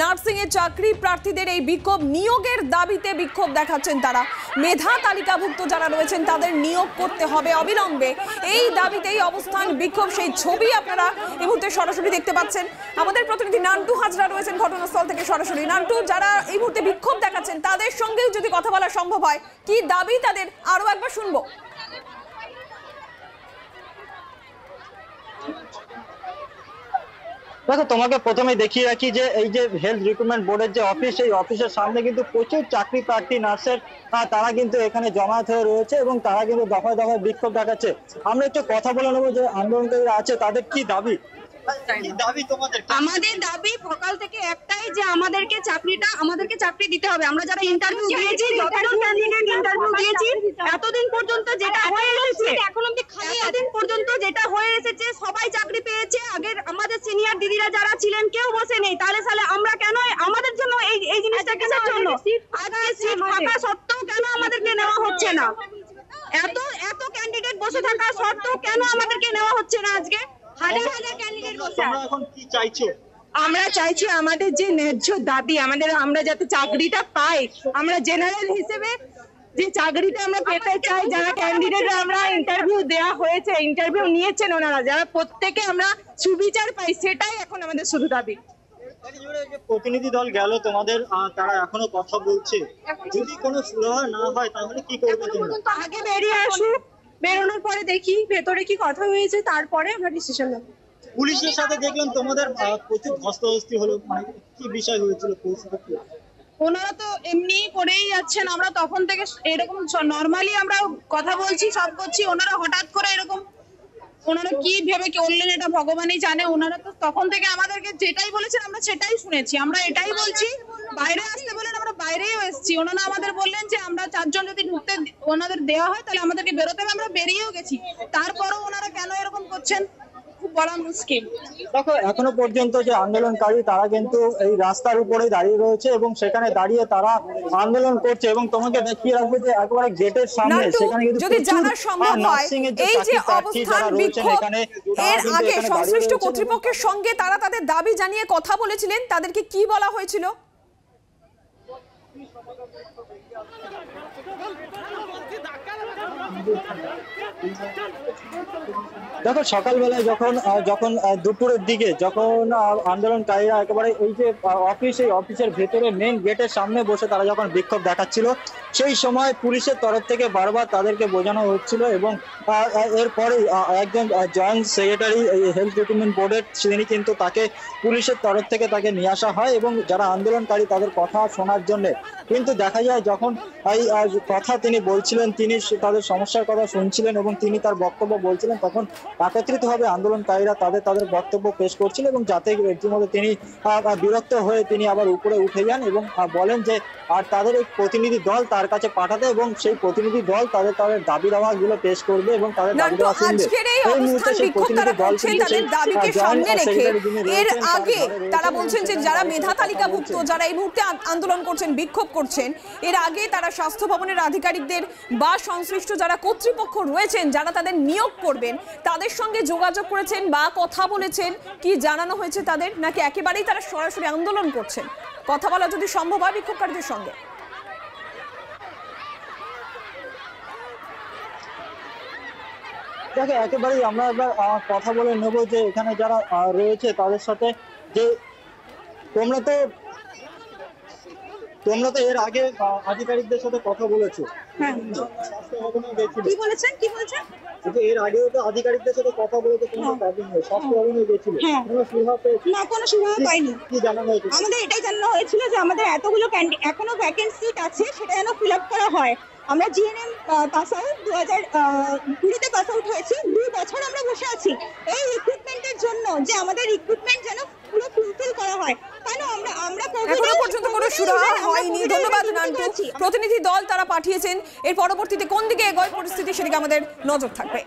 Nursing এ চাকরি প্রার্থীদের এই বিক্ষোভ নিয়োগের দাবিতে বিক্ষোভ দেখাচ্ছেন তারা। মেধা তালিকাভুক্ত যারা রয়েছেন, তাদের নিয়োগ করতে হবে অবিলম্বে। এই দাবিতেই অবস্থান বিক্ষোভ। সেই ছবি আপনারা এই মুহূর্তে সরাসরি দেখতে পাচ্ছেন। আমাদের প্রতিনিধি নান্টু হাজরা রয়েছেন ঘটনাস্থল থেকে সরাসরি। নান্টু, যারা এই মুহূর্তে বিক্ষোভ দেখাচ্ছেন, তাদের সঙ্গেও যদি কথা বলা সম্ভব হয়, কি দাবি তাদের? আরও একবার শুনব। দেখো তোমাকে প্রথমে দেখিয়ে রাখি যে এই যে হেলথ রিক্রুটমেন্ট বোর্ডের যে অফিস এই অফিসের সামনে কিন্তু প্রচুর চাকরি প্রার্থী নার্সের তারা কিন্তু এখানে জমায়েত হয়ে রয়েছে এবং তারা কিন্তু দফায় দফায় বিক্ষোভ দেখাচ্ছে। আমরা একটু কথা বলে নেব যে আন্দোলনকারীরা আছে তাদের কি দাবি? কি দাবি তোমাদের? আমাদের দাবি সকাল থেকে একটাই যে আমাদেরকে চাকরিটা আমাদেরকে চাকরি দিতে হবে। আমরা যারা ইন্টারভিউ দিয়েছি যতজন ক্যান্ডিডেট ইন্টারভিউ দিয়েছি এতদিন পর্যন্ত যেটা হয়ে এসেছে এখন অব্দি খালি এতদিন পর্যন্ত যেটা হয়ে এসেছে সবাই চাকরি পেয়েছে আগের আমাদের সিনিয়র দিদিরা যারা ছিলেন কেউ বসে নেই। তাহলে সালে আমরা কেন আমাদের জন্য এই এই জিনিসটা কিসের জন্য? আজকে সিট ফাঁকা সত্ত্বেও কেন আমাদেরকে নেওয়া হচ্ছে না? এত এত ক্যান্ডিডেট বসে থাকা সত্ত্বেও কেন আমাদেরকে নেওয়া হচ্ছে না আজকে? হাজার হাজার ক্যান্ডিডেট বসে এখন কি চাইছো? আমরা চাইছি আমাদের যে ন্যায্য দাবি আমাদের আমরা যাতে চাকরিটা পাই আমরা জেনারেল হিসেবে যে চাকরিটা আমরা পেতে চাই যারা ক্যান্ডিডেট আমরা ইন্টারভিউ দেওয়া হয়েছে ইন্টারভিউ নিয়েছেন ওনারা যারা প্রত্যেকে আমরা সুবিচার পাই সেটাই এখন আমাদের শুধু দাবি। প্রতিনিধি দল গেল তোমাদের তারা এখনও কথা বলছে। যদি কোনো সুরাহা না হয় তাহলে কি করবে তোমরা? আগে বেরিয়ে আসুক বেরোনোর পরে দেখি ভেতরে কি কথা হয়েছে তারপরে আমরা ডিসিশন নেব। পুলিশের সাথে দেখলাম তোমাদের প্রচুর ধস্তাধস্তি হলো মানে কি বিষয় হয়েছিল পরিস্থিতি? ওনারা তো এমনি করেই যাচ্ছেন, আমরা তখন থেকে এরকম নর্মালি আমরা কথা বলছি, সব করছি, ওনারা হঠাৎ করে এরকম ওনারা কি ভেবে করলেন এটা ভগবানই জানে, ওনারা তো তখন থেকে আমাদেরকে যেটাই বলেছেন আমরা সেটাই শুনেছি, আমরা এটাই বলছি, বাইরে আসতে বলেন আমরা বাইরেও এসেছি, ওনারা আমাদের বললেন যে আমরা চারজন যদি ঢুকতে ওনাদের দেওয়া হয় তাহলে আমাদেরকে বেরোতে হবে, আমরা বেরিয়েও গেছি, তারপরও ওনারা কেন এরকম করছেন? খুব বলা মুশকিল। দেখো এখনও পর্যন্ত যে আন্দোলনকারী তারা কিন্তু এই রাস্তার উপরে দাঁড়িয়ে রয়েছে এবং সেখানে দাঁড়িয়ে তারা আন্দোলন করছে এবং তোমাকে দেখিয়ে রাখব যে একেবারে গেটের সামনে সেখানে কিন্তু যদি জানা সম্ভব হয় এই যে অবস্থান বিক্ষোভ এর আগে সংশ্লিষ্ট কর্তৃপক্ষের সঙ্গে তারা তাদের দাবি জানিয়ে কথা বলেছিলেন তাদেরকে কি বলা হয়েছিল? দেখো, সকালবেলায় যখন যখন দুপুরের দিকে যখন আন্দোলনকারীরা একেবারে এই যে অফিস এই অফিসের ভেতরে মেন গেটের সামনে বসে তারা যখন বিক্ষোভ দেখাচ্ছিল, সেই সময় পুলিশের তরফ থেকে বারবার তাদেরকে বোঝানো হচ্ছিল এবং এরপরে একজন জয়েন্ট সেক্রেটারি হেলথ রিক্রুটমেন্ট বোর্ডের তিনি কিন্তু তাকে পুলিশের তরফ থেকে তাকে নিয়ে আসা হয় এবং যারা আন্দোলনকারী তাদের কথা শোনার জন্য কিন্তু দেখা যায় যখন এই কথা তিনি বলছিলেন তিনি তাদের সমস্যার কথা শুনছিলেন এবং তিনি তার বক্তব্য বলছিলেন তখন একত্রিতভাবে আন্দোলনকারীরা তাদের তাদের বক্তব্য পেশ করছিল এবং যাতে ইতিমধ্যে তিনি বিরক্ত হয়ে তিনি আবার উপরে উঠে যান এবং বলেন যে আর তাদের এক প্রতিনিধি দল তার কাছে পাঠাতে এবং সেই প্রতিনিধি দল তাদের তাদের দাবি দাওয়া গুলো পেশ করবে এবং তাদের দাবি দাওয়া শুনবে। এই এই মুহূর্তে সেই প্রতিনিধি দল তাদের দাবিকে সামনে রেখে এর আগে তারা বলছেন যে যারা মেধা তালিকাভুক্ত যারা এই মুহূর্তে আন্দোলন করছেন বিক্ষোভ করছেন এর আগে তারা স্বাস্থ্য ভবনের আধিকারিকদের বা সংশ্লিষ্ট যারা কর্তৃপক্ষ রয়েছেন, যারা তাদের নিয়োগ করবেন, তাদের সঙ্গে যোগাযোগ করেছেন বা কথা বলেছেন, কি জানানো হয়েছে তাদের, নাকি একেবারেই তারা সরাসরি আন্দোলন করছেন? কথা বলা যদি সম্ভব হয় বিক্ষোভকারীদের সঙ্গে। দেখো, একেবারেই আমরা একবার কথা বলে নেব যে এখানে যারা রয়েছে তাদের সাথে যে তোমরা তো তোমরা তো এর আগে আধিকারিকদের সাথে কথা বলেছ। হ্যাঁ। স্বাস্থ্য ভবনে গেছিলে। কি বলেছেন? কি বলেছেন এর আগেও তো আধিকারিকদের সাথে কথা বলেছ তোমরা দাবি নিয়ে স্বাস্থ্য ভবনে গেছিলে হ্যাঁ। সুবিধা না কোনো সুবিধা পাইনি। কি জানানো হয়েছে? আমাদের এটাই জানানো হয়েছিল যে আমাদের এতগুলো ক্যান্ডি এখনও আছে সেটা যেন ফিল আপ করা হয়। আমরা জিএনএম পাস আউট দু হাজার কুড়িতে পাস আউট হয়েছি। দুই বছর আমরা বসে আছি। এই রিক্রুটমেন্টের জন্য যে আমাদের রিক্রুটমেন্ট যেন পুরো ফুলফিল করা হয় কেন আমরা আমরা পর্যন্ত সুরাহা হয়নি। ধন্যবাদ নান্টু। প্রতিনিধি দল তারা পাঠিয়েছেন। এর পরবর্তীতে কোন দিকে এগোয় পরিস্থিতি সেদিকে আমাদের নজর থাকবে।